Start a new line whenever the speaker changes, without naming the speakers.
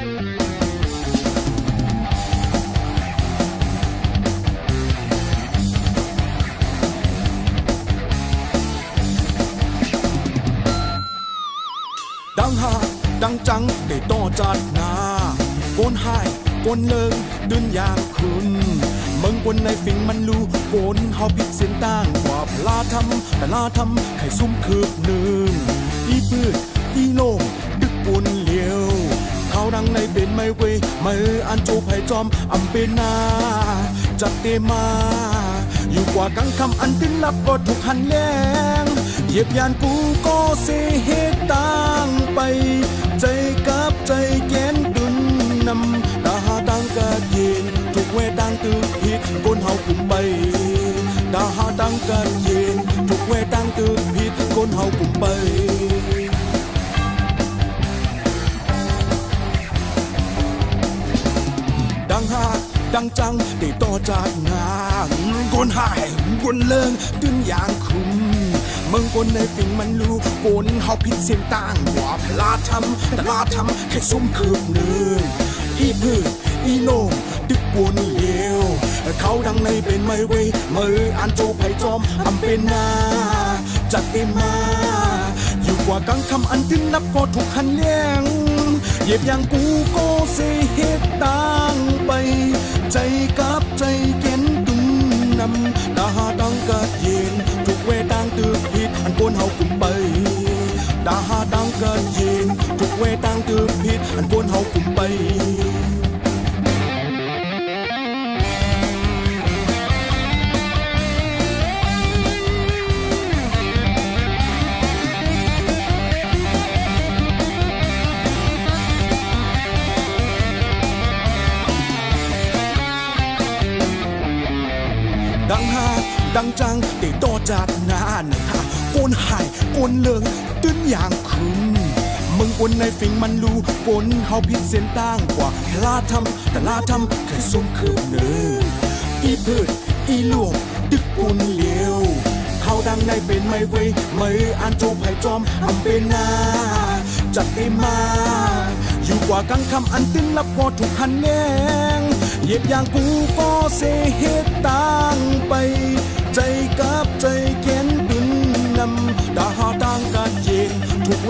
ดังหาดังจังได้ต่อจัดนาโกนหายโกนเลิงดุนยากคุณมึงงบนในฝิ่งมันรู้โกนเฮาผิดเส้นต่างกว่าพลาทำแต่ลาทำไข่ซุ่มคืบหนึ่งอีพืชอีโลมดึกปนเลียว เขาดังในเป็นไม่เวยไม่อันโจไผจอมอำเป็นนาจัดเตมา อยู่กว่ากังคำอันติ้นลับก็ถูกหันแล้งเหยียบยานกูก็เสเหตุต่างไป ใจกับใจแกนดุนนำตาหาตังกะเย็นถูกเวตังตึกผิดก้นเฮากุมไปตาหาตังกะเย็นถูกเวตังตึกผิดก้นเฮากุมไปังจังได้ต่อจากงานกนหายกนเลิงดึงอย่างคุมเมืองกนในฝิ่งมันรู้กนเฮาผิดเส้นต่างว่าพลาทำแต่ลาทำแค่ซุ่มคืบหนึ่งอีพืชอีโนงดึกปวนเลียวเขาดังในเป็นไม่เวยมืออันโจไผจอมอำเป็นนาจัดเต็มมาอยู่กว่ากังคำอันติ้นนับก็ถูกหันแย้งเหยียบอย่างกูก็เสเหตุต่างไป ใจกับใจเก็นตุนนำตาหาตังกะเย็นถูกเวตังตึกผิ ดอันโกนเฮากุมไปตาหาตังกะเย็นถูกเวตังติดโกนเฮาดังจังได้ต่อจากงานฮะโกนหายโกนเลิงตื้นอย่างคืนมึงคนในฝิ่งมันรู้กนเฮาผิดเส้นต่างกว่าลาทำแต่ลาทำแค่สมคืนหนึ่งอีพืดอีหลวงดึกปุนเลียวเขาดังในเป็นไม่เวยไม่อ่านโจไผจอมอำเป็นนาจัดเต็มาอยู่กว่ากังคำอันติ้นลับก็ถูกหันแย้งเหยียบอย่างกูก็ เสเหตุต่างไปใจกับใจเขียนดึนนำตาหาต่างกัดเย็นถูกแ